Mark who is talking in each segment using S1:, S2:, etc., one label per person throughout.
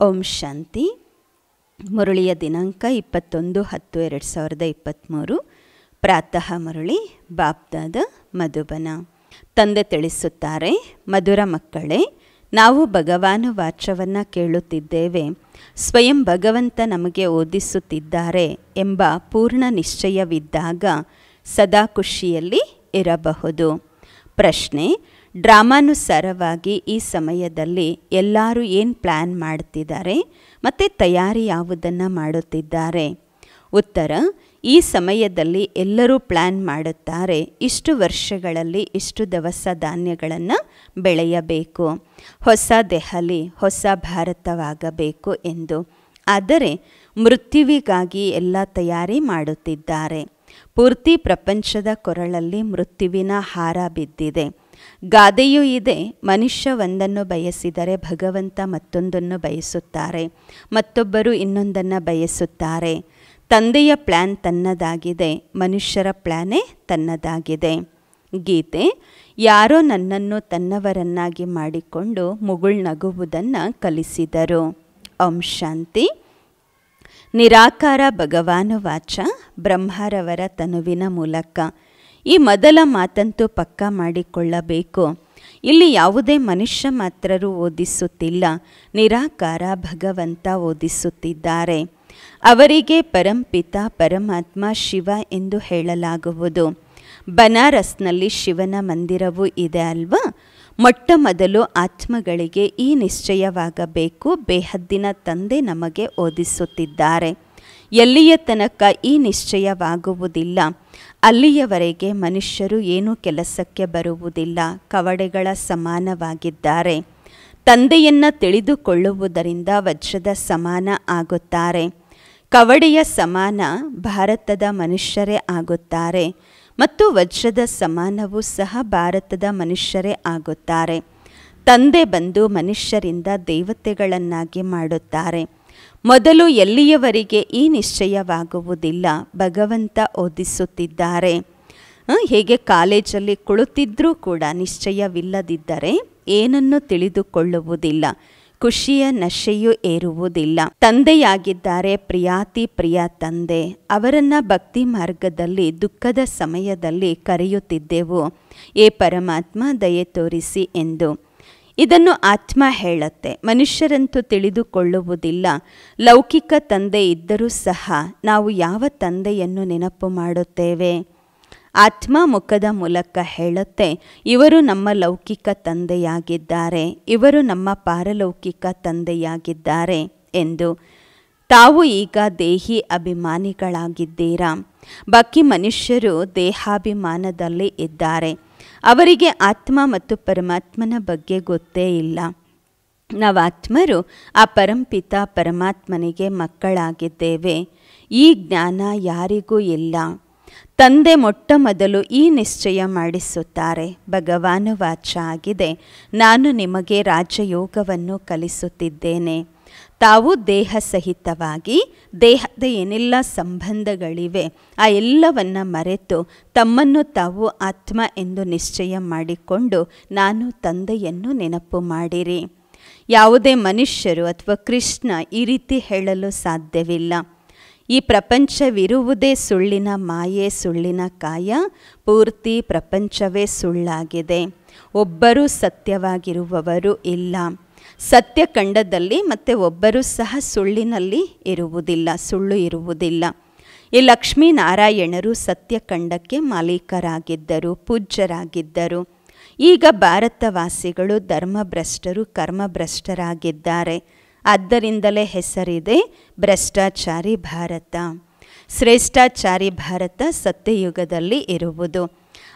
S1: ಓಂ ಶಾಂತಿ. ಮುರುಳಿಯ ದಿನಾಂಕ ಇಪ್ಪತ್ತೊಂದು ಹತ್ತು ಎರಡು ಸಾವಿರದ ಇಪ್ಪತ್ತ್ಮೂರು. ಪ್ರಾತಃ ಮುರಳಿ ಬಾಪ್ದಾದ ಮಧುಬನ. ತಂದೆ ತಿಳಿಸುತ್ತಾರೆ, ಮಧುರ ಮಕ್ಕಳೇ, ನಾವು ಭಗವಾನು ವಾಚವನ್ನು ಕೇಳುತ್ತಿದ್ದೇವೆ. ಸ್ವಯಂ ಭಗವಂತ ನಮಗೆ ಓದಿಸುತ್ತಿದ್ದಾರೆ ಎಂಬ ಪೂರ್ಣ ನಿಶ್ಚಯವಿದ್ದಾಗ ಸದಾ ಖುಷಿಯಲ್ಲಿ ಇರಬಹುದು. ಪ್ರಶ್ನೆ ಡ್ರಾಮಾನುಸಾರವಾಗಿ ಈ ಸಮಯದಲ್ಲಿ ಎಲ್ಲರೂ ಏನು ಪ್ಲ್ಯಾನ್ ಮಾಡ್ತಿದ್ದಾರೆ, ಮತ್ತು ತಯಾರಿ ಯಾವುದನ್ನು ಮಾಡುತ್ತಿದ್ದಾರೆ. ಉತ್ತರ, ಈ ಸಮಯದಲ್ಲಿ ಎಲ್ಲರೂ ಪ್ಲ್ಯಾನ್ ಮಾಡುತ್ತಾರೆ ಇಷ್ಟು ವರ್ಷಗಳಲ್ಲಿ ಇಷ್ಟು ದವಸ ಧಾನ್ಯಗಳನ್ನು ಬೆಳೆಯಬೇಕು, ಹೊಸ ದೆಹಲಿ, ಹೊಸ ಭಾರತವಾಗಬೇಕು ಎಂದು. ಆದರೆ ಮೃತ್ಯುವಿಗಾಗಿ ಎಲ್ಲ ತಯಾರಿ ಮಾಡುತ್ತಿದ್ದಾರೆ. ಪೂರ್ತಿ ಪ್ರಪಂಚದ ಕೊರಳಲ್ಲಿ ಮೃತ್ಯುವಿನ ಹಾರ ಬಿದ್ದಿದೆ. ಗಾದೆಯೂ ಇದೆ. ಮನುಷ್ಯ ಒಂದನ್ನು ಬಯಸಿದರೆ ಭಗವಂತ ಮತ್ತೊಂದನ್ನು ಬಯಸುತ್ತಾರೆ. ಮತ್ತೊಬ್ಬರು ಇನ್ನೊಂದನ್ನು ಬಯಸುತ್ತಾರೆ. ತಂದೆಯ ಪ್ಲ್ಯಾನ್ ತನ್ನದಾಗಿದೆ. ಮನುಷ್ಯರ ಪ್ಲ್ಯಾನೇ ತನ್ನದಾಗಿದೆ. ಗೀತೆ, ಯಾರೋ ನನ್ನನ್ನು ತನ್ನವರನ್ನಾಗಿ ಮಾಡಿಕೊಂಡು ಮುಗುಳ್ ನಗುವುದನ್ನು ಕಲಿಸಿದರು. ಓಂ ಶಾಂತಿ. ನಿರಾಕಾರ ಭಗವಾನು ವಾಚ, ಬ್ರಹ್ಮರವರ ತನುವಿನ ಮೂಲಕ. ಈ ಮೊದಲ ಮಾತಂತೂ ಪಕ್ಕ ಮಾಡಿಕೊಳ್ಳಬೇಕು. ಇಲ್ಲಿ ಯಾವುದೇ ಮನುಷ್ಯ ಮಾತ್ರರು ಓದಿಸುತ್ತಿಲ್ಲ, ನಿರಾಕಾರ ಭಗವಂತ ಓದಿಸುತ್ತಿದ್ದಾರೆ. ಅವರಿಗೆ ಪರಂಪಿತ ಪರಮಾತ್ಮ ಶಿವ ಎಂದು ಹೇಳಲಾಗುವುದು. ಬನಾರಸ್ನಲ್ಲಿ ಶಿವನ ಮಂದಿರವೂ ಇದೆ ಅಲ್ವಾ? ಮೊಟ್ಟ ಮೊದಲು ಆತ್ಮಗಳಿಗೆ ಈ ನಿಶ್ಚಯವಾಗಬೇಕು, ಬೇಹದ್ದಿನ ತಂದೆ ನಮಗೆ ಓದಿಸುತ್ತಿದ್ದಾರೆ. ಎಲ್ಲಿಯ ತನಕ ಈ ನಿಶ್ಚಯವಾಗುವುದಿಲ್ಲ? ಅಲ್ಲಿಯವರೆಗೆ ಮನುಷ್ಯರು ಏನೂ ಕೆಲಸಕ್ಕೆ ಬರುವುದಿಲ್ಲ, ಕವಡೆಗಳ ಸಮಾನವಾಗಿದ್ದಾರೆ. ತಂದೆಯನ್ನು ತಿಳಿದುಕೊಳ್ಳುವುದರಿಂದ ವಜ್ರದ ಸಮಾನ ಆಗುತ್ತಾರೆ. ಕವಡೆಯ ಸಮಾನ ಭಾರತದ ಮನುಷ್ಯರೇ ಆಗುತ್ತಾರೆ ಮತ್ತು ವಜ್ರದ ಸಮಾನವೂ ಸಹ ಭಾರತದ ಮನುಷ್ಯರೇ ಆಗುತ್ತಾರೆ. ತಂದೆ ಬಂದು ಮನುಷ್ಯರಿಂದ ದೇವತೆಗಳನ್ನಾಗಿ ಮಾಡುತ್ತಾರೆ. ಮೊದಲು ಎಲ್ಲಿಯವರೆಗೆ ಈ ನಿಶ್ಚಯವಾಗುವುದಿಲ್ಲ ಭಗವಂತ ಓದಿಸುತ್ತಿದ್ದಾರೆ. ಹೇಗೆ ಕಾಲೇಜಲ್ಲಿ ಕುಳಿತಿದ್ರೂ ಕೂಡ ನಿಶ್ಚಯವಿಲ್ಲದಿದ್ದರೆ ಏನನ್ನು ತಿಳಿದುಕೊಳ್ಳುವುದಿಲ್ಲ. ಖುಷಿಯ ನಶೆಯೂ ಏರುವುದಿಲ್ಲ. ತಂದೆಯಾಗಿದ್ದಾರೆ ಪ್ರಿಯಾತಿ ಪ್ರಿಯ ತಂದೆ. ಅವರನ್ನ ಭಕ್ತಿ ಮಾರ್ಗದಲ್ಲಿ, ದುಃಖದ ಸಮಯದಲ್ಲಿ ಕರೆಯುತ್ತಿದ್ದೆವು. ಏ ಪರಮಾತ್ಮ, ದಯೆ ತೋರಿಸಿ ಎಂದು. ಇದನ್ನು ಆತ್ಮ ಹೇಳುತ್ತೆ. ಮನುಷ್ಯರಂತೂ ತಿಳಿದುಕೊಳ್ಳುವುದಿಲ್ಲ. ಲೌಕಿಕ ತಂದೆ ಇದ್ದರೂ ಸಹ ನಾವು ಯಾವ ತಂದೆಯನ್ನು ನೆನಪು ಮಾಡುತ್ತೇವೆ? ಆತ್ಮ ಮುಖದ ಮೂಲಕ ಹೇಳುತ್ತೆ, ಇವರು ನಮ್ಮ ಲೌಕಿಕ ತಂದೆಯಾಗಿದ್ದಾರೆ, ಇವರು ನಮ್ಮ ಪಾರಲೌಕಿಕ ತಂದೆಯಾಗಿದ್ದಾರೆ ಎಂದು. ತಾವು ಈಗ ದೇಹಿ ಅಭಿಮಾನಿಗಳಾಗಿದ್ದೀರಾ? ಬಾಕಿ ಮನುಷ್ಯರು ದೇಹಾಭಿಮಾನದಲ್ಲಿ ಇದ್ದಾರೆ. ಅವರಿಗೆ ಆತ್ಮ ಮತ್ತು ಪರಮಾತ್ಮನ ಬಗ್ಗೆ ಗೊತ್ತೇ ಇಲ್ಲ. ನಾವು ಆತ್ಮರು ಆ ಪರಂಪಿತ ಪರಮಾತ್ಮನಿಗೆ ಮಕ್ಕಳಾಗಿದ್ದೇವೆ. ಈ ಜ್ಞಾನ ಯಾರಿಗೂ ಇಲ್ಲ. ತಂದೆ ಮೊಟ್ಟ ಮೊದಲು ಈ ನಿಶ್ಚಯ ಮಾಡಿಸುತ್ತಾರೆ. ಭಗವಾನು ವಾಚ ಆಗಿದೆ. ನಾನು ನಿಮಗೆ ರಾಜಯೋಗವನ್ನು ಕಲಿಸುತ್ತಿದ್ದೇನೆ. ತಾವು ದೇಹ ಸಹಿತವಾಗಿ ದೇಹದ ಏನೆಲ್ಲ ಸಂಬಂಧಗಳಿವೆ, ಆ ಎಲ್ಲವನ್ನು ಮರೆತು ತಮ್ಮನ್ನು ತಾವು ಆತ್ಮ ಎಂದು ನಿಶ್ಚಯ ಮಾಡಿಕೊಂಡು ನಾನು ತಂದೆಯನ್ನು ನೆನಪು ಮಾಡಿರಿ. ಯಾವುದೇ ಮನುಷ್ಯರು ಅಥವಾ ಕೃಷ್ಣ ಈ ರೀತಿ ಹೇಳಲು ಸಾಧ್ಯವಿಲ್ಲ. ಈ ಪ್ರಪಂಚವಿರುವುದೇ ಸುಳ್ಳಿನ ಮಾಯೆ, ಸುಳ್ಳಿನ ಕಾಯ, ಪೂರ್ತಿ ಪ್ರಪಂಚವೇ ಸುಳ್ಳಾಗಿದೆ. ಒಬ್ಬರೂ ಸತ್ಯವಾಗಿರುವವರು ಇಲ್ಲ. ಸತ್ಯ ಕಂಡದಲ್ಲಿ ಮತ್ತೆ ಒಬ್ಬರು ಸಹ ಸುಳ್ಳಿನಲ್ಲಿ ಇರುವುದಿಲ್ಲ, ಸುಳ್ಳು ಇರುವುದಿಲ್ಲ. ಈ ಲಕ್ಷ್ಮೀನಾರಾಯಣರು ಸತ್ಯಖಂಡಕ್ಕೆ ಮಾಲೀಕರಾಗಿದ್ದರು, ಪೂಜ್ಯರಾಗಿದ್ದರು. ಈಗ ಭಾರತವಾಸಿಗಳು ಧರ್ಮಭ್ರಷ್ಟರು, ಕರ್ಮಭ್ರಷ್ಟರಾಗಿದ್ದಾರೆ. ಆದ್ದರಿಂದಲೇ ಹೆಸರಿದೆ ಭ್ರಷ್ಟಾಚಾರಿ ಭಾರತ. ಶ್ರೇಷ್ಠಾಚಾರಿ ಭಾರತ ಸತ್ಯಯುಗದಲ್ಲಿ ಇರುವುದು.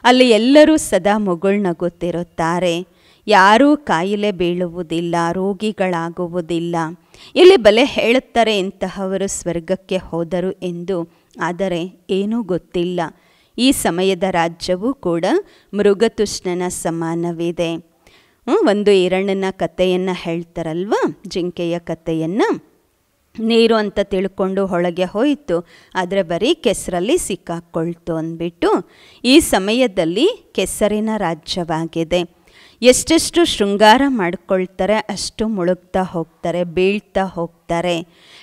S1: ಅಲ್ಲಿ ಎಲ್ಲರೂ ಸದಾ ಮುಗುಳ್ನಗುತ್ತಿರುತ್ತಾರೆ ಯಾರೂ ಕಾಯಿಲೆ ಬೀಳುವುದಿಲ್ಲ, ರೋಗಿಗಳಾಗುವುದಿಲ್ಲ. ಇಲ್ಲಿ ಬಲೆ ಹೇಳುತ್ತಾರೆ, ಇಂತಹವರು ಸ್ವರ್ಗಕ್ಕೆ ಹೋದರು ಎಂದು. ಆದರೆ ಏನೂ ಗೊತ್ತಿಲ್ಲ. ಈ ಸಮಯದ ರಾಜ್ಯವು ಕೂಡ ಮೃಗತುಷ್ಣನ ಸಮಾನವಿದೆ. ಒಂದು ಈರಣ್ಣನ ಕಥೆಯನ್ನು ಹೇಳ್ತಾರಲ್ವ? ಜಿಂಕೆಯ ಕಥೆಯನ್ನು? ನೀರು ಅಂತ ತಿಳ್ಕೊಂಡು ಒಳಗೆ ಹೋಯಿತು. ಆದರೆ ಬರೀ ಕೆಸರಲ್ಲಿ ಸಿಕ್ಕಾಕ್ಕೊಳ್ತು ಅಂದ್ಬಿಟ್ಟು. ಈ ಸಮಯದಲ್ಲಿ ಕೆಸರಿನ ರಾಜ್ಯವಾಗಿದೆ. ಎಷ್ಟೆಷ್ಟು ಶೃಂಗಾರ ಮಾಡ್ಕೊಳ್ತಾರೆ, ಅಷ್ಟು ಮುಳುಗ್ತಾ ಹೋಗ್ತಾರೆ, ಬೀಳ್ತಾ ಹೋಗ್ತಾರೆ.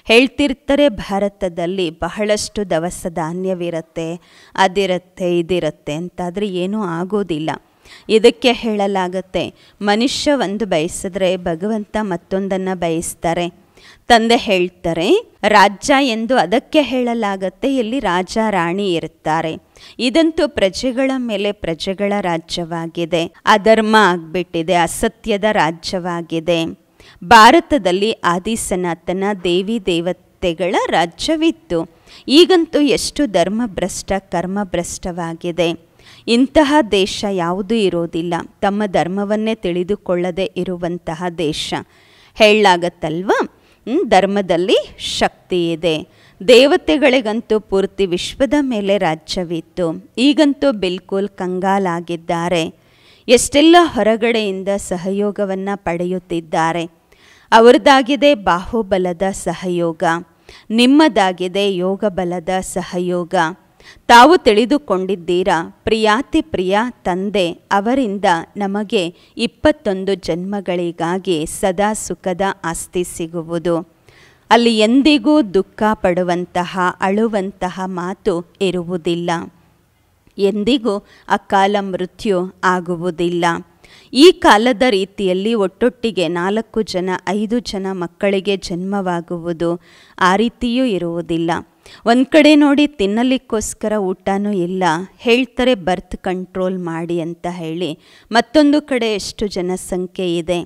S1: ಹೇಳ್ತಿರ್ತಾರೆ, ಭಾರತದಲ್ಲಿ ಬಹಳಷ್ಟು ದವಸ ಧಾನ್ಯವಿರುತ್ತೆ, ಅದಿರುತ್ತೆ, ಇದಿರುತ್ತೆ ಅಂತಾದರೆ ಏನೂ ಆಗೋದಿಲ್ಲ. ಇದಕ್ಕೆ ಹೇಳಲಾಗುತ್ತೆ, ಮನುಷ್ಯ ಒಂದು ಬಯಸಿದ್ರೆ ಭಗವಂತ ಮತ್ತೊಂದನ್ನು ಬಯಸ್ತಾರೆ. ತಂದೆ ಹೇಳ್ತಾರೆ, ರಾಜ್ಯ ಎಂದು ಅದಕ್ಕೆ ಹೇಳಲಾಗತ್ತೆ, ಇಲ್ಲಿ ರಾಜ ರಾಣಿ ಇರುತ್ತಾರೆ. ಇದಂತೂ ಪ್ರಜೆಗಳ ಮೇಲೆ ಪ್ರಜೆಗಳ ರಾಜ್ಯವಾಗಿದೆ. ಅಧರ್ಮ ಆಗ್ಬಿಟ್ಟಿದೆ, ಅಸತ್ಯದ ರಾಜ್ಯವಾಗಿದೆ. ಭಾರತದಲ್ಲಿ ಆದಿ ಸನಾತನ ದೇವಿ ದೇವತೆಗಳ ರಾಜ್ಯವಿತ್ತು. ಈಗಂತೂ ಎಷ್ಟು ಧರ್ಮಭ್ರಷ್ಟ, ಕರ್ಮಭ್ರಷ್ಟವಾಗಿದೆ. ಇಂತಹ ದೇಶ ಯಾವುದೂ ಇರೋದಿಲ್ಲ. ತಮ್ಮ ಧರ್ಮವನ್ನೇ ತಿಳಿದುಕೊಳ್ಳದೆ ಇರುವಂತಹ ದೇಶ. ಹೇಳಲಾಗತ್ತಲ್ವ? ಧರ್ಮದಲ್ಲಿ ಶಕ್ತಿ ಇದೆ. ದೇವತೆಗಳಿಗಂತೂ ಪೂರ್ತಿ ವಿಶ್ವದ ಮೇಲೆ ರಾಜ್ಯವಿತ್ತು. ಈಗಂತೂ ಬಿಲ್ಕುಲ್ ಕಂಗಾಲಾಗಿದ್ದಾರೆ. ಎಷ್ಟೆಲ್ಲ ಹೊರಗಡೆಯಿಂದ ಸಹಯೋಗವನ್ನು ಪಡೆಯುತ್ತಿದ್ದಾರೆ. ಅವರದಾಗಿದೆ ಬಾಹುಬಲದ ಸಹಯೋಗ. ನಿಮ್ಮದಾಗಿದೆ ಯೋಗಬಲದ ಸಹಯೋಗ. ತಾವು ತಿಳಿದುಕೊಂಡಿದ್ದೀರಾ, ಪ್ರಿಯಾತಿ ಪ್ರಿಯ ತಂದೆ, ಅವರಿಂದ ನಮಗೆ ಇಪ್ಪತ್ತೊಂದು ಜನ್ಮಗಳಿಗಾಗಿ ಸದಾ ಸುಖದ ಆಸ್ತಿ ಸಿಗುವುದು. ಅಲ್ಲಿ ಎಂದಿಗೂ ದುಃಖ ಪಡುವಂತಹ, ಅಳುವಂತಹ ಮಾತು ಇರುವುದಿಲ್ಲ. ಎಂದಿಗೂ ಅಕಾಲ ಮೃತ್ಯು ಆಗುವುದಿಲ್ಲ. ಈ ಕಾಲದ ರೀತಿಯಲ್ಲಿ ಒಟ್ಟೊಟ್ಟಿಗೆ ನಾಲ್ಕು ಜನ, ಐದು ಜನ ಮಕ್ಕಳಿಗೆ ಜನ್ಮವಾಗುವುದು ಆ ರೀತಿಯೂ ಇರುವುದಿಲ್ಲ. ಒಂದು ಕಡೆ ನೋಡಿ ತಿನ್ನಲಿಕ್ಕೋಸ್ಕರ ಊಟನೂ ಇಲ್ಲ, ಹೇಳ್ತಾರೆ ಬರ್ತ್ ಕಂಟ್ರೋಲ್ ಮಾಡಿ ಅಂತ ಹೇಳಿ. ಮತ್ತೊಂದು ಕಡೆ ಎಷ್ಟು ಜನಸಂಖ್ಯೆ ಇದೆ.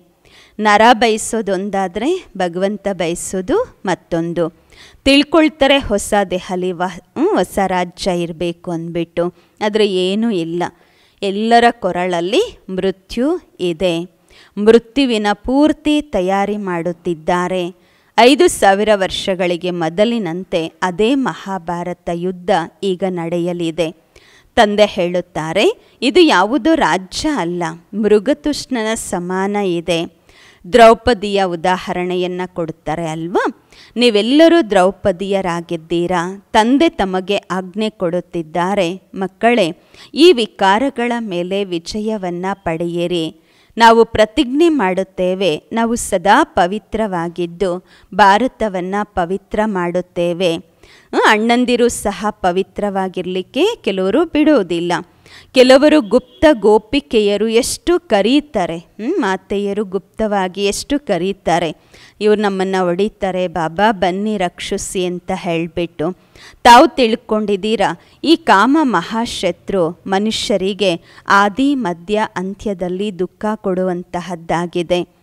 S1: ನರ ಬಯಸೋದೊಂದಾದರೆ ಭಗವಂತ ಬಯಸೋದು ಮತ್ತೊಂದು. ತಿಳ್ಕೊಳ್ತಾರೆ ಹೊಸ ದೆಹಲಿ ಹೊಸ ರಾಜ್ಯ ಇರಬೇಕು ಅಂದ್ಬಿಟ್ಟು, ಆದರೆ ಏನೂ ಇಲ್ಲ. ಎಲ್ಲರ ಕೊರಳಲ್ಲಿ ಮೃತ್ಯು ಇದೆ. ಮೃತ್ಯುವಿನ ಪೂರ್ತಿ ತಯಾರಿ ಮಾಡುತ್ತಿದ್ದಾರೆ. ಐದು ಸಾವಿರ ವರ್ಷಗಳಿಗೆ ಮೊದಲಿನಂತೆ ಅದೇ ಮಹಾಭಾರತ ಯುದ್ಧ ಈಗ ನಡೆಯಲಿದೆ. ತಂದೆ ಹೇಳುತ್ತಾರೆ, ಇದು ಯಾವುದೋ ರಾಜ್ಯ ಅಲ್ಲ, ಮೃಗತುಷ್ಣನ ಸಮಾನ ಇದೆ. ದ್ರೌಪದಿಯ ಉದಾಹರಣೆಯನ್ನು ಕೊಡುತ್ತಾರೆ ಅಲ್ವಾ? ನೀವೆಲ್ಲರೂ ದ್ರೌಪದಿಯರಾಗಿದ್ದೀರಾ? ತಂದೆ ತಮಗೆ ಆಜ್ಞೆ ಕೊಡುತ್ತಿದ್ದಾರೆ. ಮಕ್ಕಳೇ, ಈ ವಿಕಾರಗಳ ಮೇಲೆ ವಿಜಯವನ್ನು ಪಡೆಯಿರಿ. ನಾವು ಪ್ರತಿಜ್ಞೆ ಮಾಡುತ್ತೇವೆ ನಾವು ಸದಾ ಪವಿತ್ರವಾಗಿದ್ದು ಭಾರತವನ್ನು ಪವಿತ್ರ ಮಾಡುತ್ತೇವೆ. ಅಣ್ಣಂದಿರು ಸಹ ಪವಿತ್ರವಾಗಿರಲಿಕ್ಕೆ ಕೆಲವರು ಬಿಡುವುದಿಲ್ಲ. ಕೆಲವರು ಗುಪ್ತ ಗೋಪಿಕೆಯರು ಎಷ್ಟು ಕರೀತಾರೆ ಮಾತೆಯರು ಗುಪ್ತವಾಗಿ ಎಷ್ಟು ಕರೀತಾರೆ, ಇವ್ರು ನಮ್ಮನ್ನು ಹೊಡಿತಾರೆ, ಬಾಬಾ ಬನ್ನಿ ರಕ್ಷಿಸಿ ಅಂತ ಹೇಳಿಬಿಟ್ಟು ತಾವು ತಿಳ್ಕೊಂಡಿದ್ದೀರಾ? ಈ ಕಾಮ ಮಹಾಶತ್ರು ಮನುಷ್ಯರಿಗೆ ಆದಿ ಮಧ್ಯ ಅಂತ್ಯದಲ್ಲಿ ದುಃಖ ಕೊಡುವಂತಹದ್ದಾಗಿದೆ.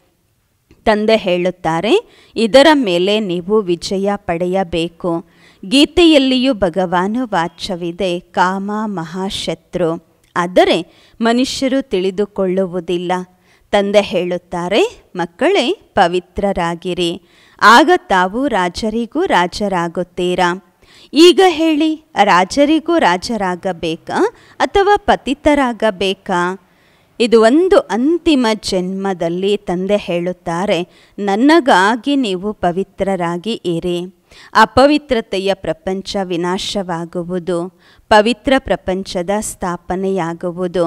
S1: ತಂದೆ ಹೇಳುತ್ತಾರೆ, ಇದರ ಮೇಲೆ ನೀವು ವಿಜಯ ಪಡೆಯಬೇಕು. ಗೀತೆಯಲ್ಲಿಯೂ ಭಗವಾನು ವಾಚ್ಯವಿದೆ, ಕಾಮ ಮಹಾಶತ್ರು. ಆದರೆ ಮನುಷ್ಯರು ತಿಳಿದುಕೊಳ್ಳುವುದಿಲ್ಲ. ತಂದೆ ಹೇಳುತ್ತಾರೆ, ಮಕ್ಕಳೇ, ಪವಿತ್ರರಾಗಿರಿ. ಆಗ ತಾವು ರಾಜರಿಗೂ ರಾಜರಾಗುತ್ತೀರಾ? ಈಗ ಹೇಳಿ, ರಾಜರಿಗೂ ರಾಜರಾಗಬೇಕಾ ಅಥವಾ ಪತಿತರಾಗಬೇಕಾ? ಇದು ಒಂದು ಅಂತಿಮ ಜನ್ಮದಲ್ಲಿ ತಂದೆ ಹೇಳುತ್ತಾರೆ ನನಗಾಗಿ ನೀವು ಪವಿತ್ರರಾಗಿ ಇರಿ. ಅಪವಿತ್ರತೆಯ ಪ್ರಪಂಚ ವಿನಾಶವಾಗುವುದು. ಪವಿತ್ರ ಪ್ರಪಂಚದ ಸ್ಥಾಪನೆಯಾಗುವುದು.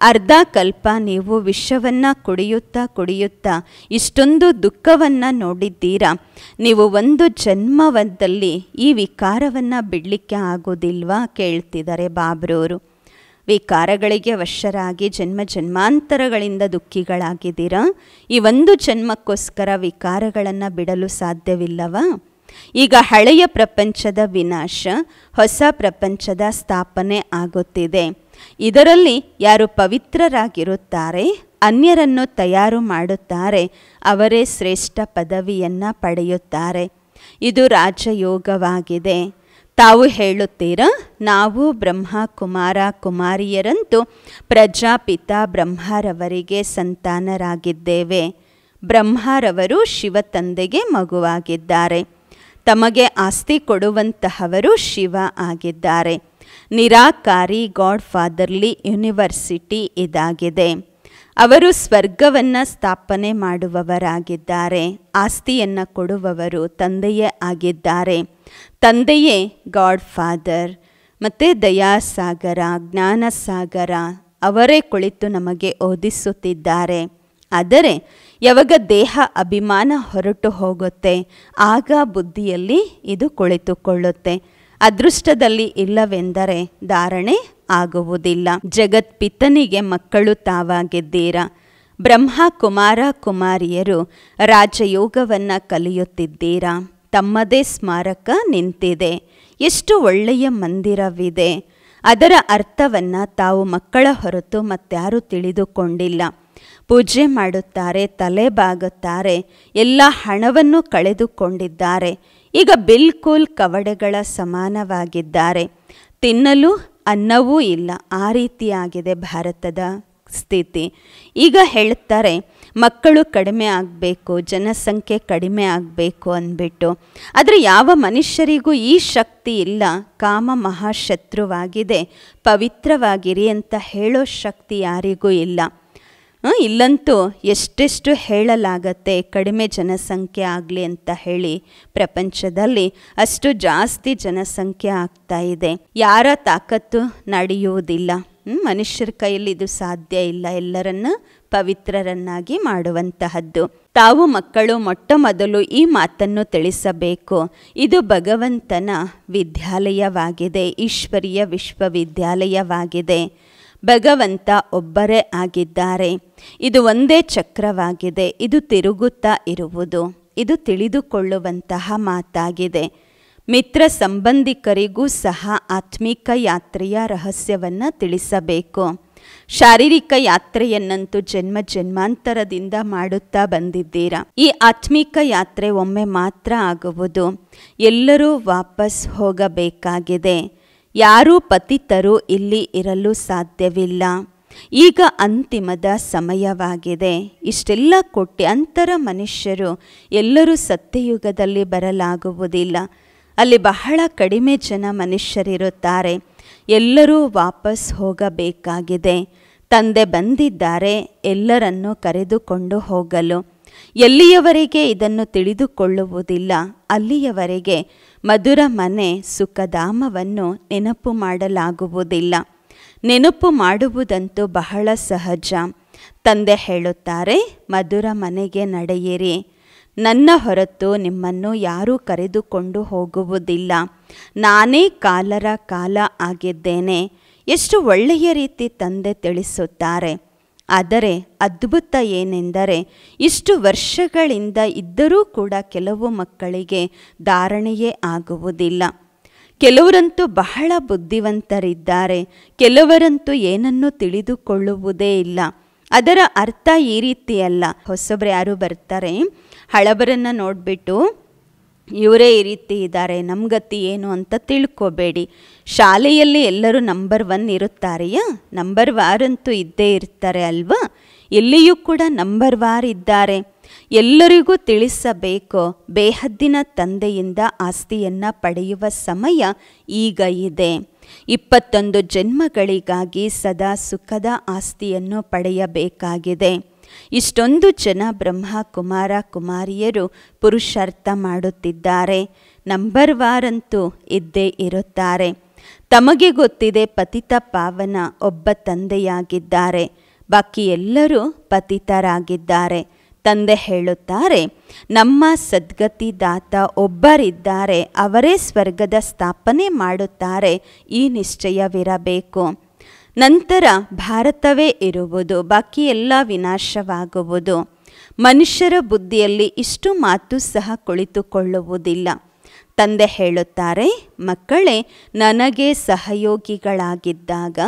S1: ಅರ್ಧ ಕಲ್ಪ ನೀವು ವಿಷವನ್ನು ಕುಡಿಯುತ್ತಾ ಕುಡಿಯುತ್ತಾ ಇಷ್ಟೊಂದು ದುಃಖವನ್ನು ನೋಡಿದ್ದೀರಾ? ನೀವು ಒಂದು ಜನ್ಮವದಲ್ಲಿ ಈ ವಿಕಾರವನ್ನು ಬಿಡಲಿಕ್ಕೆ ಆಗೋದಿಲ್ವಾ ಕೇಳ್ತಿದ್ದಾರೆ ಬಾಬ್ರವರು ವಿಕಾರಗಳಿಗೆ ವಶರಾಗಿ ಜನ್ಮ ಜನ್ಮಾಂತರಗಳಿಂದ ದುಃಖಿಗಳಾಗಿದ್ದೀರ. ಈ ಒಂದು ಜನ್ಮಕ್ಕೋಸ್ಕರ ವಿಕಾರಗಳನ್ನು ಬಿಡಲು ಸಾಧ್ಯವಿಲ್ಲವ. ಈಗ ಹಳೆಯ ಪ್ರಪಂಚದ ವಿನಾಶ, ಹೊಸ ಪ್ರಪಂಚದ ಸ್ಥಾಪನೆ ಆಗುತ್ತಿದೆ. ಇದರಲ್ಲಿ ಯಾರು ಪವಿತ್ರರಾಗಿರುತ್ತಾರೆ, ಅನ್ಯರನ್ನು ತಯಾರು ಮಾಡುತ್ತಾರೆ, ಅವರೇ ಶ್ರೇಷ್ಠ ಪದವಿಯನ್ನು ಪಡೆಯುತ್ತಾರೆ. ಇದು ರಾಜಯೋಗವಾಗಿದೆ. ತಾವು ಹೇಳುತ್ತೀರಾ? ನಾವು ಬ್ರಹ್ಮ ಕುಮಾರ ಕುಮಾರಿಯರಂತೂ ಪ್ರಜಾಪಿತ ಬ್ರಹ್ಮರವರಿಗೆ ಸಂತಾನರಾಗಿದ್ದೇವೆ. ಬ್ರಹ್ಮರವರು ಶಿವ ತಂದೆಗೆ ಮಗುವಾಗಿದ್ದಾರೆ. ತಮಗೆ ಆಸ್ತಿ ಕೊಡುವಂತಹವರು ಶಿವ ಆಗಿದ್ದಾರೆ. ನಿರಾಕಾರಿ ಗಾಡ್ ಫಾದರ್ಲಿ ಯೂನಿವರ್ಸಿಟಿ ಇದಾಗಿದೆ. ಅವರು ಸ್ವರ್ಗವನ್ನು ಸ್ಥಾಪನೆ ಮಾಡುವವರಾಗಿದ್ದಾರೆ. ಆಸ್ತಿಯನ್ನು ಕೊಡುವವರು ತಂದೆಯೇ ಆಗಿದ್ದಾರೆ. ತಂದೆಯೇ ಗಾಡ್ ಫಾದರ್. ಮತ್ತು ದಯಾಸಾಗರ, ಜ್ಞಾನಸಾಗರ ಅವರೇ ಕುಳಿತು ನಮಗೆ ಓದಿಸುತ್ತಿದ್ದಾರೆ. ಆದರೆ ಯಾವಾಗ ದೇಹ ಅಭಿಮಾನ ಹೊರಟು ಹೋಗುತ್ತೆ, ಆಗ ಬುದ್ಧಿಯಲ್ಲಿ ಇದು ಕುಳಿತುಕೊಳ್ಳುತ್ತೆ. ಅದೃಷ್ಟದಲ್ಲಿ ಇಲ್ಲವೆಂದರೆ ಧಾರಣೆ ಆಗುವುದಿಲ್ಲ. ಜಗತ್ಪಿತನಿಗೆ ಮಕ್ಕಳು ತಾವಾಗಿದ್ದೀರಾ. ಬ್ರಹ್ಮ ಕುಮಾರ ಕುಮಾರಿಯರು ರಾಜಯೋಗವನ್ನು ಕಲಿಯುತ್ತಿದ್ದೀರಾ? ತಮ್ಮದೇ ಸ್ಮಾರಕ ನಿಂತಿದೆ. ಎಷ್ಟು ಒಳ್ಳೆಯ ಮಂದಿರವಿದೆ. ಅದರ ಅರ್ಥವನ್ನು ತಾವು ಮಕ್ಕಳ ಹೊರತು ಮತ್ತಾರೂ ತಿಳಿದುಕೊಂಡಿಲ್ಲ. ಪೂಜೆ ಮಾಡುತ್ತಾರೆ ತಲೆ ಬಾಗುತ್ತಾರೆ ಎಲ್ಲ ಹಣವನ್ನು ಕಳೆದುಕೊಂಡಿದ್ದಾರೆ. ಈಗ ಬಿಲ್ಕುಲ್ ಕವಡೆಗಳ ಸಮಾನವಾಗಿದ್ದಾರೆ. ತಿನ್ನಲು ಅನ್ನವೂ ಇಲ್ಲ. ಆ ರೀತಿಯಾಗಿದೆ ಭಾರತದ ಸ್ಥಿತಿ. ಈಗ ಹೇಳ್ತಾರೆ ಮಕ್ಕಳು ಕಡಿಮೆ ಆಗಬೇಕು, ಜನಸಂಖ್ಯೆ ಕಡಿಮೆ ಆಗಬೇಕು ಅಂದ್ಬಿಟ್ಟು. ಆದರೆ ಯಾವ ಮನುಷ್ಯರಿಗೂ ಈ ಶಕ್ತಿ ಇಲ್ಲ, ಕಾಮ ಮಹಾಶತ್ರುವಾಗಿದೆ, ಪವಿತ್ರವಾಗಿರಿ ಅಂತ ಹೇಳೋ ಶಕ್ತಿ ಯಾರಿಗೂ ಇಲ್ಲ. ಇಲ್ಲಂತೂ ಎಷ್ಟೆಷ್ಟು ಹೇಳಲಾಗತ್ತೆ, ಕಡಿಮೆ ಜನಸಂಖ್ಯೆ ಆಗಲಿ ಅಂತ ಹೇಳಿ ಪ್ರಪಂಚದಲ್ಲಿ ಅಷ್ಟು ಜಾಸ್ತಿ ಜನಸಂಖ್ಯೆ ಆಗ್ತಾ ಇದೆ. ಯಾರ ತಾಕತ್ತು ನಡೆಯುವುದಿಲ್ಲ. ಮನುಷ್ಯರ ಕೈಯಲ್ಲಿ ಇದು ಸಾಧ್ಯ ಇಲ್ಲ ಎಲ್ಲರನ್ನ ಪವಿತ್ರರನ್ನಾಗಿ ಮಾಡುವಂತಹದ್ದು. ತಾವು ಮಕ್ಕಳು ಮೊಟ್ಟ ಮೊದಲು ಈ ಮಾತನ್ನು ತಿಳಿಸಬೇಕು. ಇದು ಭಗವಂತನ ವಿದ್ಯಾಲಯವಾಗಿದೆ, ಈಶ್ವರೀಯ ವಿಶ್ವವಿದ್ಯಾಲಯವಾಗಿದೆ. ಭಗವಂತ ಒಬ್ಬರೇ ಆಗಿದ್ದಾರೆ. ಇದು ಒಂದೇ ಚಕ್ರವಾಗಿದೆ, ಇದು ತಿರುಗುತ್ತಾ ಇರುವುದು, ಇದು ತಿಳಿದುಕೊಳ್ಳುವಂತಹ ಮಾತಾಗಿದೆ. ಮಿತ್ರ ಸಂಬಂಧಿಕರಿಗೂ ಸಹ ಆತ್ಮಿಕ ಯಾತ್ರೆಯ ರಹಸ್ಯವನ್ನು ತಿಳಿಸಬೇಕು. ಶಾರೀರಿಕ ಯಾತ್ರೆಯನ್ನಂತೂ ಜನ್ಮ ಜನ್ಮಾಂತರದಿಂದ ಮಾಡುತ್ತಾ ಬಂದಿದ್ದೀರಾ? ಈ ಆತ್ಮಿಕ ಯಾತ್ರೆ ಒಮ್ಮೆ ಮಾತ್ರ ಆಗುವುದು. ಎಲ್ಲರೂ ವಾಪಸ್ ಹೋಗಬೇಕಾಗಿದೆ. ಯಾರೂ ಪತಿತರು ಇಲ್ಲಿ ಇರಲು ಸಾಧ್ಯವಿಲ್ಲ. ಈಗ ಅಂತಿಮದ ಸಮಯವಾಗಿದೆ. ಇಷ್ಟೆಲ್ಲ ಕೋಟ್ಯಾಂತರ ಮನುಷ್ಯರು ಎಲ್ಲರೂ ಸತ್ಯಯುಗದಲ್ಲಿ ಬರಲಾಗುವುದಿಲ್ಲ. ಅಲ್ಲಿ ಬಹಳ ಕಡಿಮೆ ಜನ ಮನುಷ್ಯರಿರುತ್ತಾರೆ. ಎಲ್ಲರೂ ವಾಪಸ್ ಹೋಗಬೇಕಾಗಿದೆ. ತಂದೆ ಬಂದಿದ್ದಾರೆ, ಎಲ್ಲರನ್ನು ಕರೆದುಕೊಂಡು ಹೋಗಲು. ಎಲ್ಲಿಯವರೆಗೆ ಇದನ್ನು ತಿಳಿದುಕೊಳ್ಳುವುದಿಲ್ಲ, ಅಲ್ಲಿಯವರೆಗೆ ಮಧುರ ಮನೆ ಸುಖಧಾಮವನ್ನು ನೆನಪು ಮಾಡಲಾಗುವುದಿಲ್ಲ. ನೆನಪು ಮಾಡುವುದಂತೂ ಬಹಳ ಸಹಜ. ತಂದೆ ಹೇಳುತ್ತಾರೆ, ಮಧುರ ಮನೆಗೆ ನಡೆಯಿರಿ. ನನ್ನ ಹೊರತು ನಿಮ್ಮನ್ನು ಯಾರೂ ಕರೆದುಕೊಂಡು ಹೋಗುವುದಿಲ್ಲ. ನಾನೇ ಕಾಲರ ಕಾಲ ಆಗಿದ್ದೇನೆ. ಎಷ್ಟು ಒಳ್ಳೆಯ ರೀತಿ ತಂದೆ ತಿಳಿಸುತ್ತಾರೆ. ಆದರೆ ಅದ್ಭುತ ಏನೆಂದರೆ ಇಷ್ಟು ವರ್ಷಗಳಿಂದ ಇದ್ದರೂ ಕೂಡ ಕೆಲವು ಮಕ್ಕಳಿಗೆ ಧಾರಣೆಯೇ ಆಗುವುದಿಲ್ಲ. ಕೆಲವರಂತೂ ಬಹಳ ಬುದ್ಧಿವಂತರಿದ್ದಾರೆ. ಕೆಲವರಂತೂ ಏನನ್ನೂ ತಿಳಿದುಕೊಳ್ಳುವುದೇ ಇಲ್ಲ. ಅದರ ಅರ್ಥ ಈ ರೀತಿಯಲ್ಲ ಹೊಸಬ್ರು ಯಾರು ಬರ್ತಾರೆ, ಹಳಬರನ್ನು ನೋಡಿಬಿಟ್ಟು ಇವರೇ ಈ ರೀತಿ ಇದ್ದಾರೆ ನಮ್ಮ ಗತಿ ಏನು ಅಂತ ತಿಳ್ಕೋಬೇಡಿ. ಶಾಲೆಯಲ್ಲಿ ಎಲ್ಲರೂ ನಂಬರ್ ಒನ್ ಇರುತ್ತಾರೆಯಾ? ನಂಬರ್ ವಾರ್ ಅಂತೂ ಇದ್ದೇ ಇರ್ತಾರೆ ಅಲ್ವಾ? ಎಲ್ಲಿಯೂ ಕೂಡ ನಂಬರ್ ವಾರ್ ಇದ್ದಾರೆ. ಎಲ್ಲರಿಗೂ ತಿಳಿಸಬೇಕು, ಬೇಹದ್ದಿನ ತಂದೆಯಿಂದ ಆಸ್ತಿಯನ್ನು ಪಡೆಯುವ ಸಮಯ ಈಗ ಇದೆ. ಇಪ್ಪತ್ತೊಂದು ಜನ್ಮಗಳಿಗಾಗಿ ಸದಾ ಸುಖದ ಆಸ್ತಿಯನ್ನು ಪಡೆಯಬೇಕಾಗಿದೆ. ಇಷ್ಟೊಂದು ಜನ ಬ್ರಹ್ಮ ಕುಮಾರ ಕುಮಾರಿಯರು ಪುರುಷಾರ್ಥ ಮಾಡುತ್ತಿದ್ದಾರೆ. ನಂಬರ್ ವಾರಂತೂ ಇದ್ದೇ ಇರುತ್ತಾರೆ. ತಮಗೆ ಗೊತ್ತಿದೆ ಪತಿತ ಪಾವನ ಒಬ್ಬ ತಂದೆಯಾಗಿದ್ದಾರೆ. ಬಾಕಿ ಎಲ್ಲರೂ ಪತಿತರಾಗಿದ್ದಾರೆ. ತಂದೆ ಹೇಳುತ್ತಾರೆ, ನಮ್ಮ ಸದ್ಗತಿದಾತ ಒಬ್ಬರಿದ್ದಾರೆ, ಅವರೇ ಸ್ವರ್ಗದ ಸ್ಥಾಪನೆ ಮಾಡುತ್ತಾರೆ, ಈ ನಿಶ್ಚಯವಿರಬೇಕು. ನಂತರ ಭಾರತವೇ ಇರುವುದು, ಬಾಕಿ ಎಲ್ಲ ವಿನಾಶವಾಗುವುದು. ಮನುಷ್ಯರ ಬುದ್ಧಿಯಲ್ಲಿ ಇಷ್ಟು ಮಾತು ಸಹ ಕುಳಿತುಕೊಳ್ಳುವುದಿಲ್ಲ. ತಂದೆ ಹೇಳುತ್ತಾರೆ, ಮಕ್ಕಳೇ, ನನಗೆ ಸಹಯೋಗಿಗಳಾಗಿದ್ದಾಗ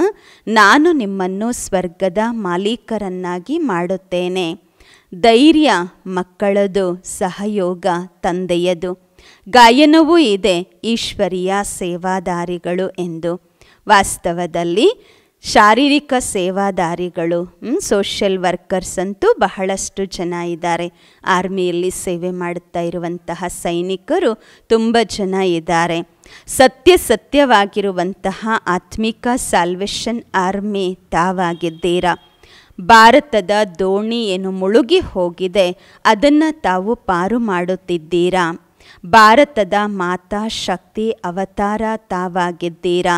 S1: ನಾನು ನಿಮ್ಮನ್ನು ಸ್ವರ್ಗದ ಮಾಲೀಕರನ್ನಾಗಿ ಮಾಡುತ್ತೇನೆ. ಧೈರ್ಯ ಮಕ್ಕಳದು ಸಹಯೋಗ ತಂದೆಯದು. ಗಾಯನವೂ ಇದೆ, ಈಶ್ವರಿಯ ಸೇವಾದಾರಿಗಳು ಎಂದು. ವಾಸ್ತವದಲ್ಲಿ ಶಾರೀರಿಕ ಸೇವಾದಾರಿಗಳು ಸೋಷಿಯಲ್ ವರ್ಕರ್ಸ್ ಅಂತೂ ಬಹಳಷ್ಟು ಜನ ಇದ್ದಾರೆ. ಆರ್ಮಿಯಲ್ಲಿ ಸೇವೆ ಮಾಡುತ್ತಾ ಇರುವಂತಹ ಸೈನಿಕರು ತುಂಬ ಜನ ಇದ್ದಾರೆ. ಸತ್ಯ ಸತ್ಯವಾಗಿರುವಂತಹ ಆತ್ಮಿಕ ಸಾಲ್ವೇಷನ್ ಆರ್ಮಿ ತಾವಾಗಿದ್ದೀರಾ? ಭಾರತದ ದೋಣಿ ಏನು ಮುಳುಗಿ ಹೋಗಿದೆ, ಅದನ್ನು ತಾವು ಪಾರು ಮಾಡುತ್ತಿದ್ದೀರಾ? ಭಾರತದ ಮಾತಾ ಶಕ್ತಿ ಅವತಾರ ತಾವಾಗಿದ್ದೀರಾ?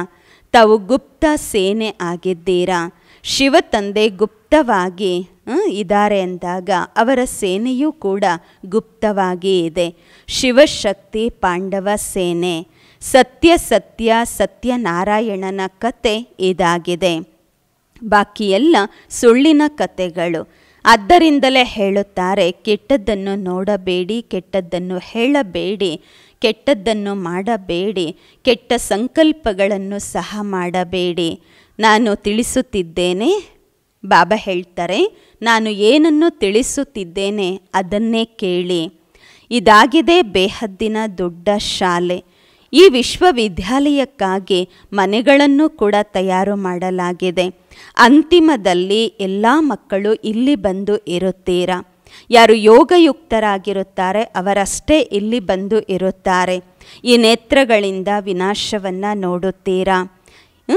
S1: ತಾವು ಗುಪ್ತ ಸೇನೆ ಆಗಿದ್ದೀರಾ? ಶಿವ ತಂದೆ ಗುಪ್ತವಾಗಿ ಇದ್ದಾರೆ ಅಂದಾಗ ಅವರ ಸೇನೆಯೂ ಕೂಡ ಗುಪ್ತವಾಗಿ ಇದೆ. ಶಿವಶಕ್ತಿ ಪಾಂಡವ ಸೇನೆ. ಸತ್ಯ ಸತ್ಯ ಸತ್ಯನಾರಾಯಣನ ಕತೆ ಇದಾಗಿದೆ. ಬಾಕಿ ಎಲ್ಲ ಸುಳ್ಳಿನ ಕತೆಗಳು. ಆದ್ದರಿಂದಲೇ ಹೇಳುತ್ತಾರೆ, ಕೆಟ್ಟದ್ದನ್ನು ನೋಡಬೇಡಿ, ಕೆಟ್ಟದ್ದನ್ನು ಹೇಳಬೇಡಿ, ಕೆಟ್ಟದ್ದನ್ನು ಮಾಡಬೇಡಿ, ಕೆಟ್ಟ ಸಂಕಲ್ಪಗಳನ್ನು ಸಹ ಮಾಡಬೇಡಿ. ನಾನು ತಿಳಿಸುತ್ತಿದ್ದೇನೆ, ಬಾಬಾ ಹೇಳ್ತಾರೆ, ನಾನು ಏನನ್ನು ತಿಳಿಸುತ್ತಿದ್ದೇನೆ ಅದನ್ನೇ ಕೇಳಿ. ಇದಾಗಿದೆ ಬೇಹದ್ದಿನ ದೊಡ್ಡ ಶಾಲೆ. ಈ ವಿಶ್ವವಿದ್ಯಾಲಯಕ್ಕಾಗಿ ಮನೆಗಳನ್ನು ಕೂಡ ತಯಾರು ಮಾಡಲಾಗಿದೆ. ಅಂತಿಮದಲ್ಲಿ ಎಲ್ಲ ಮಕ್ಕಳು ಇಲ್ಲಿ ಬಂದು ಇರುತ್ತೀರಾ? ಯಾರು ಯೋಗಯುಕ್ತರಾಗಿರುತ್ತಾರೆ, ಅವರಷ್ಟೇ ಇಲ್ಲಿ ಬಂದು ಇರುತ್ತಾರೆ. ಈ ನೇತ್ರಗಳಿಂದ ವಿನಾಶವನ್ನು ನೋಡುತ್ತೀರಾ?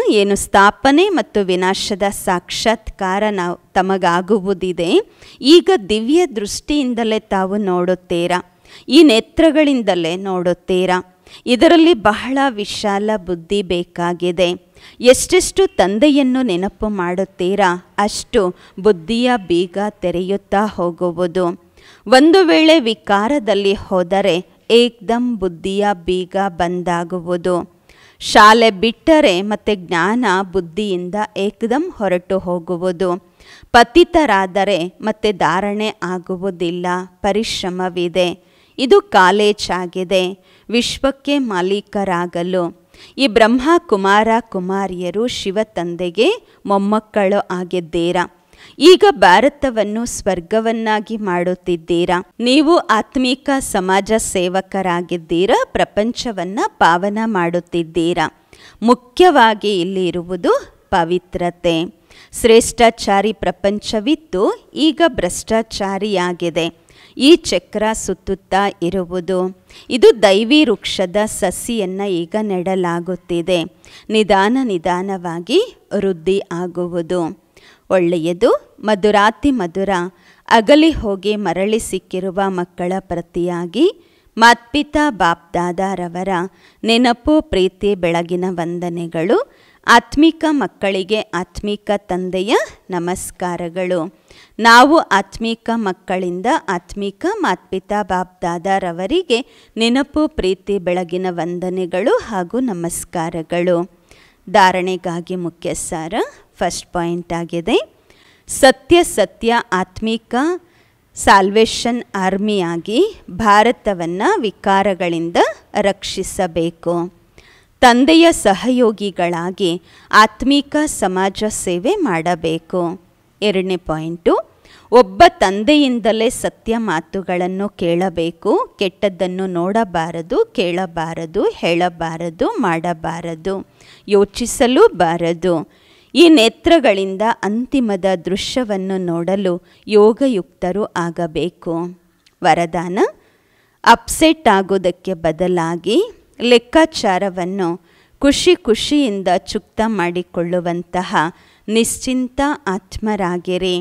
S1: ಏನು ಸ್ಥಾಪನೆ ಮತ್ತು ವಿನಾಶದ ಸಾಕ್ಷಾತ್ಕಾರ ನಾವು ತಮಗಾಗುವುದಿದೆ? ಈಗ ದಿವ್ಯ ದೃಷ್ಟಿಯಿಂದಲೇ ತಾವು ನೋಡುತ್ತೀರಾ? ಈ ನೇತ್ರಗಳಿಂದಲೇ ನೋಡುತ್ತೀರಾ? ಇದರಲ್ಲಿ ಬಹಳ ವಿಶಾಲ ಬುದ್ಧಿ ಬೇಕಾಗಿದೆ. ಎಷ್ಟೆಷ್ಟು ತಂದೆಯನ್ನು ನೆನಪು ಮಾಡುತ್ತೀರಾ? ಅಷ್ಟು ಬುದ್ಧಿಯ ಬೀಗ ತೆರೆಯುತ್ತಾ ಹೋಗುವುದು. ಒಂದು ವೇಳೆ ವಿಕಾರದಲ್ಲಿ ಹೋದರೆ ಏಕ್ದಂ ಬುದ್ಧಿಯ ಬೀಗ ಬಂದಾಗುವುದು. ಶಾಲೆ ಬಿಟ್ಟರೆ ಮತ್ತೆ ಜ್ಞಾನ ಬುದ್ಧಿಯಿಂದ ಏಕ್ದಂ ಹೊರಟು ಹೋಗುವುದು. ಪತಿತರಾದರೆ ಮತ್ತೆ ಧಾರಣೆ ಆಗುವುದಿಲ್ಲ, ಪರಿಶ್ರಮವಿದೆ. ಇದು ಕಾಲೇಜ್ ಆಗಿದೆ ವಿಶ್ವಕ್ಕೆ ಮಾಲೀಕರಾಗಲು. ಈ ಬ್ರಹ್ಮ ಕುಮಾರ ಕುಮಾರಿಯರು ಶಿವ ತಂದೆಗೆ ಮೊಮ್ಮಕ್ಕಳು ಆಗಿದ್ದೀರಾ? ಈಗ ಭಾರತವನ್ನು ಸ್ವರ್ಗವನ್ನಾಗಿ ಮಾಡುತ್ತಿದ್ದೀರಾ? ನೀವು ಆತ್ಮಿಕ ಸಮಾಜ ಸೇವಕರಾಗಿದ್ದೀರಾ? ಪ್ರಪಂಚವನ್ನು ಪಾವನ ಮಾಡುತ್ತಿದ್ದೀರಾ? ಮುಖ್ಯವಾಗಿ ಇಲ್ಲಿ ಇರುವುದು ಪವಿತ್ರತೆ. ಶ್ರೇಷ್ಠಾಚಾರಿ ಪ್ರಪಂಚವಿತ್ತು ಈಗ ಭ್ರಷ್ಟಾಚಾರಿಯಾಗಿದೆ. ಈ ಚಕ್ರ ಸುತ್ತುತ್ತಾ ಇರುವುದು. ಇದು ದೈವಿ ವೃಕ್ಷದ ಸಸಿಯನ್ನು ಈಗ ನೆಡಲಾಗುತ್ತಿದೆ. ನಿಧಾನ ನಿಧಾನವಾಗಿ ವೃದ್ಧಿ ಆಗುವುದು. ಒಳ್ಳೆಯದು, ಮಧುರಾತಿ ಮಧುರ. ಅಗಲಿ ಹೋಗಿ ಮರಳಿ ಸಿಕ್ಕಿರುವ ಮಕ್ಕಳ ಪ್ರತಿಯಾಗಿ ಮಾತ್ಪಿತಾ ಬಾಪ್ದಾದಾರವರ ನೆನಪು, ಪ್ರೀತಿ, ಬೆಳಗಿನ ವಂದನೆಗಳು ಆತ್ಮಿಕ ಮಕ್ಕಳಿಗೆ ಆತ್ಮಿಕ ತಂದೆಯ ನಮಸ್ಕಾರಗಳು. ನಾವು ಆತ್ಮಿಕ ಮಕ್ಕಳಿಂದ ಆತ್ಮಿಕ ಮಾತ್ಪಿತಾ ಬಾಬ್ದಾದಾರವರಿಗೆ ನೆನಪು, ಪ್ರೀತಿ, ಬೆಳಗಿನ ವಂದನೆಗಳು ಹಾಗೂ ನಮಸ್ಕಾರಗಳು. ಧಾರಣೆಗಾಗಿ ಮುಖ್ಯ ಸಾರ ಫಸ್ಟ್ ಪಾಯಿಂಟ್ ಆಗಿದೆ. ಸತ್ಯ ಸತ್ಯ ಆತ್ಮಿಕ ಸಾಲ್ವೇಷನ್ ಆರ್ಮಿಯಾಗಿ ಭಾರತವನ್ನು ವಿಕಾರಗಳಿಂದ ರಕ್ಷಿಸಬೇಕು. ತಂದೆಯ ಸಹಯೋಗಿಗಳಾಗಿ ಆತ್ಮಿಕ ಸಮಾಜ ಸೇವೆ ಮಾಡಬೇಕು. ಎರಡನೇ ಪಾಯಿಂಟು, ಒಬ್ಬ ತಂದೆಯಿಂದಲೇ ಸತ್ಯ ಮಾತುಗಳನ್ನು ಕೇಳಬೇಕು, ಕೆಟ್ಟದ್ದನ್ನು ನೋಡಬಾರದು, ಕೇಳಬಾರದು, ಹೇಳಬಾರದು, ಮಾಡಬಾರದು, ಯೋಚಿಸಲೂ ಬಾರದು. ಈ ನೇತ್ರಗಳಿಂದ ಅಂತಿಮದ ದೃಶ್ಯವನ್ನು ನೋಡಲು ಯೋಗಯುಕ್ತರು ಆಗಬೇಕು. ವರದಾನ, ಅಪ್ಸೆಟ್ ಆಗೋದಕ್ಕೆ ಬದಲಾಗಿ ಲೆಕ್ಕಾಚಾರವನ್ನು ಖುಷಿ ಖುಷಿಯಿಂದ ಚುಕ್ತ ಮಾಡಿಕೊಳ್ಳುವಂತಹ ನಿಶ್ಚಿಂತ ಆತ್ಮರಾಗಿರಿ.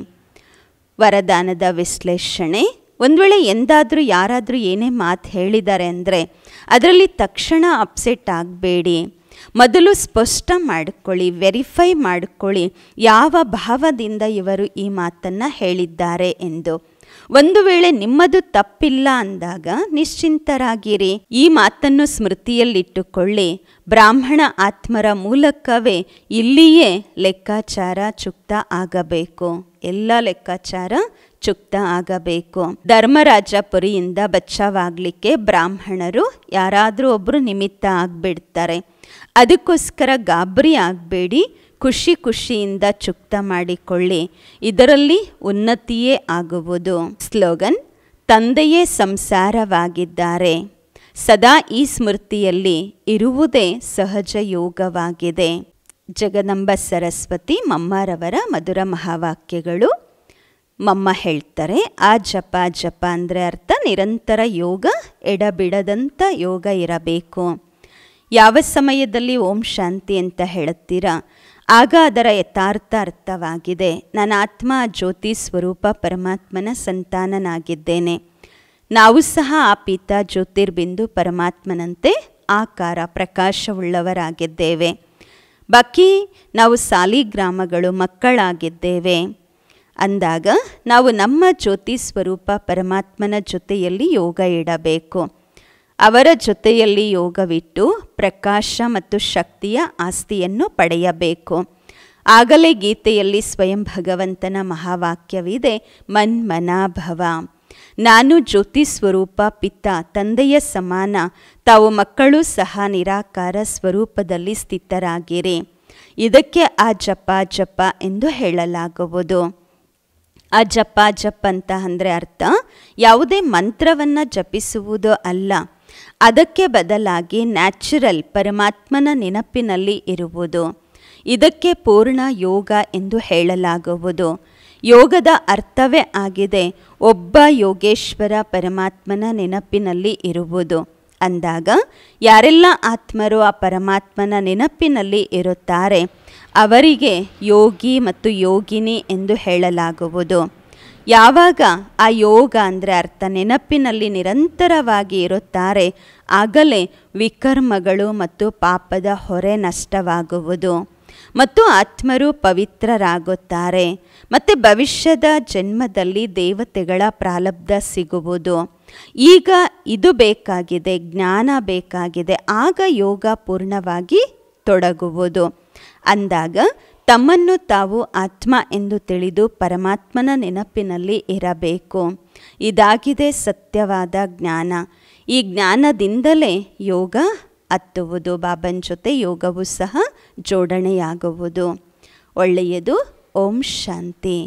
S1: ವರದಾನದ ವಿಶ್ಲೇಷಣೆ, ಒಂದು ವೇಳೆ ಎಂದಾದರೂ ಯಾರಾದರೂ ಏನೇ ಮಾತು ಹೇಳಿದ್ದಾರೆ ಅಂದರೆ ಅದರಲ್ಲಿ ತಕ್ಷಣ ಅಪ್ಸೆಟ್ ಆಗಬೇಡಿ. ಮೊದಲು ಸ್ಪಷ್ಟ ಮಾಡಿಕೊಳ್ಳಿ, ವೆರಿಫೈ ಮಾಡಿಕೊಳ್ಳಿ ಯಾವ ಭಾವದಿಂದ ಇವರು ಈ ಮಾತನ್ನು ಹೇಳಿದ್ದಾರೆ ಎಂದು. ಒಂದು ವೇಳೆ ನಿಮ್ಮದು ತಪ್ಪಿಲ್ಲ ಅಂದಾಗ ನಿಶ್ಚಿಂತರಾಗಿರಿ. ಈ ಮಾತನ್ನು ಸ್ಮೃತಿಯಲ್ಲಿಟ್ಟುಕೊಳ್ಳಿ. ಬ್ರಾಹ್ಮಣ ಆತ್ಮರ ಮೂಲಕವೇ ಇಲ್ಲಿಯೇ ಲೆಕ್ಕಾಚಾರ ಚುಕ್ತ ಆಗಬೇಕು. ಎಲ್ಲ ಲೆಕ್ಕಾಚಾರ ಚುಕ್ತ ಆಗಬೇಕು. ಧರ್ಮರಾಜಪುರಿಯಿಂದ ಬಚ್ಚಾವಾಗಲಿಕ್ಕೆ ಬ್ರಾಹ್ಮಣರು ಯಾರಾದರೂ ಒಬ್ಬರು ನಿಮಿತ್ತ ಆಗ್ಬಿಡ್ತಾರೆ. ಅದಕ್ಕೋಸ್ಕರ ಗಾಬರಿ ಆಗಬೇಡಿ. ಖುಷಿ ಖುಷಿಯಿಂದ ಚುಕ್ತ ಮಾಡಿಕೊಳ್ಳಿ. ಇದರಲ್ಲಿ ಉನ್ನತಿಯೇ ಆಗುವುದು. ಸ್ಲೋಗನ್, ತಂದೆಯೇ ಸಂಸಾರವಾಗಿದ್ದಾರೆ. ಸದಾ ಈ ಸ್ಮೃತಿಯಲ್ಲಿ ಇರುವುದೇ ಸಹಜ ಯೋಗವಾಗಿದೆ. ಜಗದಂಬ ಸರಸ್ವತಿ ಮಮ್ಮರವರ ಮಧುರ ಮಹಾವಾಕ್ಯಗಳು. ಮಮ್ಮ ಹೇಳ್ತಾರೆ, ಆ ಜಪ ಜಪ ಅಂದರೆ ಅರ್ಥ ನಿರಂತರ ಯೋಗ ಎಡಬಿಡದಂಥ ಯೋಗ ಇರಬೇಕು. ಯಾವ ಸಮಯದಲ್ಲಿ ಓಂ ಶಾಂತಿ ಅಂತ ಹೇಳುತ್ತೀರಾ? ಆಗ ಅದರ ಯಥಾರ್ಥ ಅರ್ಥವಾಗಿದೆ ನನ್ನ ಆತ್ಮ ಜ್ಯೋತಿ ಸ್ವರೂಪ ಪರಮಾತ್ಮನ ಸಂತಾನನಾಗಿದ್ದೇನೆ. ನಾವು ಸಹ ಆ ಪೀತ ಜ್ಯೋತಿರ್ಬಿಂದು ಪರಮಾತ್ಮನಂತೆ ಆಕಾರ ಪ್ರಕಾಶವುಳ್ಳವರಾಗಿದ್ದೇವೆ. ಬಾಕಿ ನಾವು ಸಾಲಿಗ್ರಾಮಗಳು ಮಕ್ಕಳಾಗಿದ್ದೇವೆ. ಅಂದಾಗ ನಾವು ನಮ್ಮ ಜ್ಯೋತಿ ಸ್ವರೂಪ ಪರಮಾತ್ಮನ ಜೊತೆಯಲ್ಲಿ ಯೋಗ ಇಡಬೇಕು. ಅವರ ಜೊತೆಯಲ್ಲಿ ಯೋಗವಿಟ್ಟು ಪ್ರಕಾಶ ಮತ್ತು ಶಕ್ತಿಯ ಆಸ್ತಿಯನ್ನು ಪಡೆಯಬೇಕು. ಆಗಲೇ ಗೀತೆಯಲ್ಲಿ ಸ್ವಯಂ ಭಗವಂತನ ಮಹಾವಾಕ್ಯವಿದೆ, ಮನ್ಮನಾಭವ. ನಾನು ಜ್ಯೋತಿ ಸ್ವರೂಪ ಪಿತ್ತ ತಂದೆಯ ಸಮಾನ, ತಾವು ಮಕ್ಕಳು ಸಹ ನಿರಾಕಾರ ಸ್ವರೂಪದಲ್ಲಿ ಸ್ಥಿತರಾಗಿರಿ. ಇದಕ್ಕೆ ಆ ಜಪ ಜಪ ಎಂದು ಹೇಳಲಾಗುವುದು. ಆ ಜಪ ಜಪ್ ಅಂತ ಅಂದರೆ ಅರ್ಥ ಯಾವುದೇ ಮಂತ್ರವನ್ನು ಜಪಿಸುವುದು ಅಲ್ಲ. ಅದಕ್ಕೆ ಬದಲಾಗಿ ನ್ಯಾಚುರಲ್ ಪರಮಾತ್ಮನ ನೆನಪಿನಲ್ಲಿ ಇರುವುದು. ಇದಕ್ಕೆ ಪೂರ್ಣ ಯೋಗ ಎಂದು ಹೇಳಲಾಗುವುದು. ಯೋಗದ ಅರ್ಥವೇ ಆಗಿದೆ ಒಬ್ಬ ಯೋಗೇಶ್ವರ ಪರಮಾತ್ಮನ ನೆನಪಿನಲ್ಲಿ ಇರುವುದು. ಅಂದಾಗ, ಯಾರೆಲ್ಲ ಆತ್ಮರು ಆ ಪರಮಾತ್ಮನ ನೆನಪಿನಲ್ಲಿ ಇರುತ್ತಾರೆ, ಅವರಿಗೆ ಯೋಗಿ ಮತ್ತು ಯೋಗಿನಿ ಎಂದು ಹೇಳಲಾಗುವುದು. ಯಾವಾಗ ಆ ಯೋಗ ಅಂದರೆ ಅರ್ಥ? ನೆನಪಿನಲ್ಲಿ ನಿರಂತರವಾಗಿ ಇರುತ್ತಾರೆ. ಆಗಲೇ ವಿಕರ್ಮಗಳು ಮತ್ತು ಪಾಪದ ಹೊರೆ ನಷ್ಟವಾಗುವುದು. ಮತ್ತು ಆತ್ಮರು ಪವಿತ್ರರಾಗುತ್ತಾರೆ. ಮತ್ತು ಭವಿಷ್ಯದ ಜನ್ಮದಲ್ಲಿ ದೇವತೆಗಳ ಪ್ರಾಲಬ್ಧ ಸಿಗುವುದು. ಈಗ ಇದು ಬೇಕಾಗಿದೆ, ಜ್ಞಾನ ಬೇಕಾಗಿದೆ. ಆಗ ಯೋಗ ಪೂರ್ಣವಾಗಿ ತೊಡಗುವುದು. ಅಂದಾಗ ತಮ್ಮನ್ನು ತಾವು ಆತ್ಮ ಎಂದು ತಿಳಿದು ಪರಮಾತ್ಮನ ನೆನಪಿನಲ್ಲಿ ಇರಬೇಕು. ಇದಾಗಿದೆ ಸತ್ಯವಾದ ಜ್ಞಾನ. ಈ ಜ್ಞಾನದಿಂದಲೇ ಯೋಗ ಹತ್ತುವುದು, ಬಾಬನ್ ಜೊತೆ ಯೋಗವು ಸಹ ಜೋಡಣೆಯಾಗುವುದು. ಒಳ್ಳೆಯದು, ಓಂ ಶಾಂತಿ.